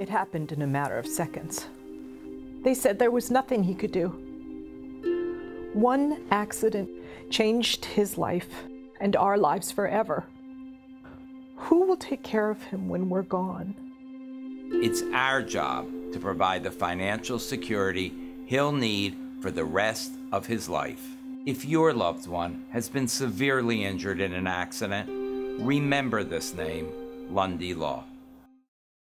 It happened in a matter of seconds. They said there was nothing he could do. One accident changed his life and our lives forever. Who will take care of him when we're gone? It's our job to provide the financial security he'll need for the rest of his life. If your loved one has been severely injured in an accident, remember this name, Lundy Law.